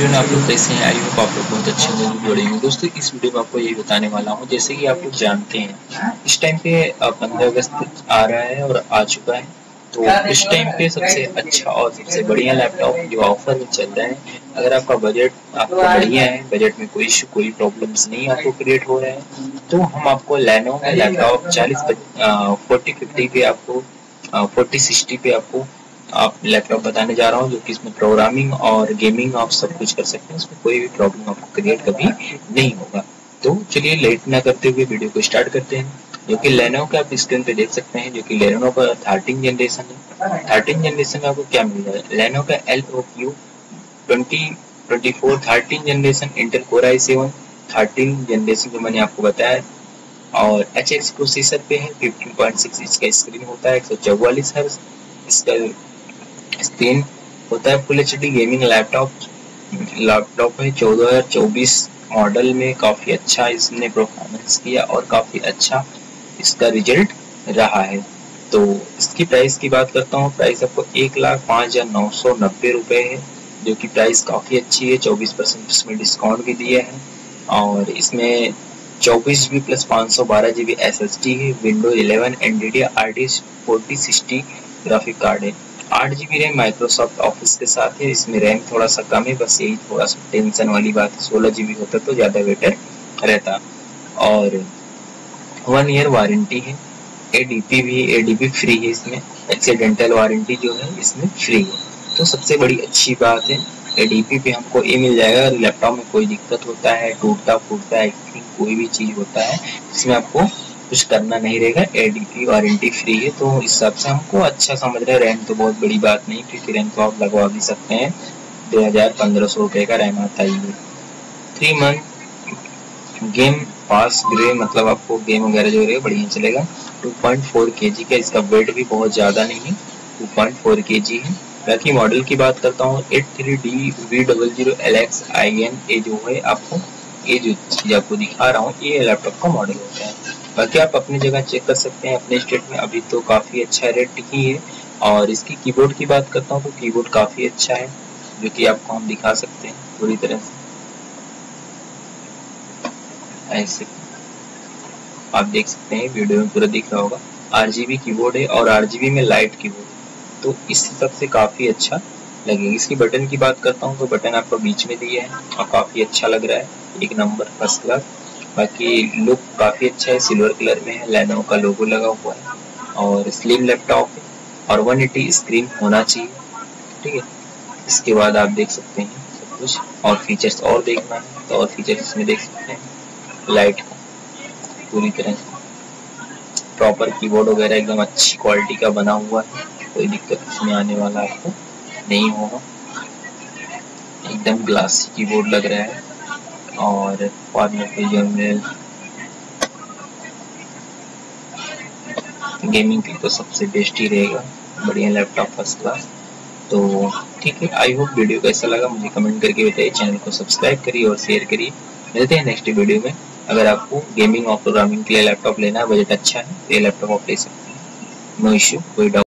Everyone आप लोग कैसे हैं, आई होप आप लोग बहुत अच्छे होंगे जोड़ेंगे दोस्तों, इस वीडियो में आपको यही बताने वाला हूँ, जैसे कि आप लोग जानते हैं, इस टाइम पे पंद्रह अगस्त आ रहा है और आ चुका है। तो इस टाइम पे सबसे अच्छा और सबसे बढ़िया लैपटॉप जो ऑफ़र में चल रहा है, अगर आपका बजट आपका बढ़िया है, बजट में कोई कोई प्रॉब्लम्स नहीं आपको क्रिएट हो रहे हैं तो हम आपको लेनो में लैपटॉप चालीस फोर्टी, फिफ्टी पे आपको फोर्टी, सिक्सटी पे आपको आप लैपटॉप बताने जा रहा हूँ जो कि इसमें प्रोग्रामिंग और गेमिंग आप सब कुछ कर सकते हैं। इसमें कोई भी प्रॉब्लम आपको क्रिएट कभी नहीं होगा। तो चलिए लेट ना करते हुए वीडियो को स्टार्ट करते हैं। जो कि लेनो का आप स्क्रीन पे देख सकते हैं, जो कि लेनो का थर्टीन जनरेशन है। थर्टीन जनरेशन में आपको क्या मिल जाएगा लेनो का L O Q twenty twenty four thirteen generation Intel core I seven thirteen generation जो मैंने आपको बताया और एच एक्स प्रोसेसर पे है फिफ्टीन पॉइंट सिक्स इंच का स्क्रीन होता है, एक सौ चौवालीस हर्स इसका स्क्रीन होता है full H gaming laptop laptop है चौदह हज़ार चौबीस मॉडल में काफ़ी अच्छा इसने परफॉर्मेंस किया और काफ़ी अच्छा इसका रिज़ल्ट रहा है। तो इसकी प्राइस की बात करता हूँ प्राइस आपको एक लाख पाँच हज़ार नौ सौ नब्बे रुपए है, जो कि प्राइस काफ़ी अच्छी है, चौबीस परसेंट इसमें डिस्काउंट भी दिया है और इसमें चौबीस जी प्लस पाँच सौ बारह G B S S D है window eleven Nvidia R D forty sixty graphic card है। आठ G B RAM Microsoft office के साथ है, इसमें रैम थोड़ा सा कम है, बस यही थोड़ा सा टेंशन वाली बात है। सोलह जी बी होता तो ज़्यादा बेटर रहता। और वन ईयर वारंटी है एडीपी भी एडीपी फ्री है इसमें एक्सीडेंटल वारंटी जो है, इसमें फ्री है। तो सबसे बड़ी अच्छी बात है एडीपी पे हमको ये मिल जाएगा अगर लैपटॉप में कोई दिक्कत होता है टूटता फूटता है कोई भी चीज़ होता है, इसमें आपको कुछ करना नहीं रहेगा एडीपी वारंटी फ्री है तो इस हिसाब से हमको अच्छा समझ रहे हैं। रैम तो बहुत बड़ी बात नहीं, क्योंकि रैम तो आप लगवा भी सकते हैं। दो हज़ार पंद्रह सौ रुपए का रैम आता ही है। थ्री मंथ गेम पास ग्रे मतलब आपको गेम वगैरह जो रहेगा बढ़िया चलेगा। 2.4 केजी का इसका वेट भी बहुत ज़्यादा नहीं है। 2.4 केजी है। बाकी मॉडल की बात करता हूँ eight three D V double zero L X I N A जो है, आपको ये जो चीज़ आपको दिखा रहा हूँ, ये लैपटॉप का मॉडल होता है। बाकी आप अपनी जगह चेक कर सकते हैं, अपने स्टेट में अभी तो काफ़ी अच्छा रेट ही है। और इसकी कीबोर्ड की बात करता हूँ तो कीबोर्ड काफ़ी अच्छा है, जो कि आपको हम दिखा सकते हैं पूरी तरह से। ऐसे। आप देख सकते हैं वीडियो में पूरा दिख रहा होगा। आरजीबी कीबोर्ड है और आरजीबी में लाइट कीबोर्ड तो इस हिसाब से काफ़ी अच्छा लगेगा। इसकी बटन की बात करता हूँ तो बटन आपको बीच में दिया है और काफ़ी अच्छा लग रहा है। एक नंबर फ़र्स्ट क्लास बाकी लुक काफ़ी अच्छा है सिल्वर कलर में है लेनो का लोगो लगा हुआ है और स्लिम लैपटॉप और 180 स्क्रीन होना चाहिए, ठीक है? इसके बाद आप देख सकते हैं सब कुछ और फीचर्स और देखना है तो और फीचर्स इसमें देख सकते हैं लाइट का, पूरी तरह से। प्रॉपर कीबोर्ड वगैरह एकदम अच्छी क्वालिटी का बना हुआ है, कोई दिक्कत इसमें आने वाला आपको नहीं होगा। एकदम ग्लास कीबोर्ड लग रहा है। और फॉर्मेट पे गेमिंग के तो सबसे बेस्ट ही रहेगा। बढ़िया लैपटॉप फ़र्स्ट क्लास तो ठीक है आई होप वीडियो कैसा लगा। मुझे कमेंट करके बताइए। चैनल को सब्सक्राइब करिए और शेयर करिए। मिलते हैं नेक्स्ट वीडियो में। अगर आपको गेमिंग और प्रोग्रामिंग के लिए लैपटॉप लेना है बजट अच्छा है तो ये लैपटॉप आप ले सकते हैं। नो इश्यू कोई डाउट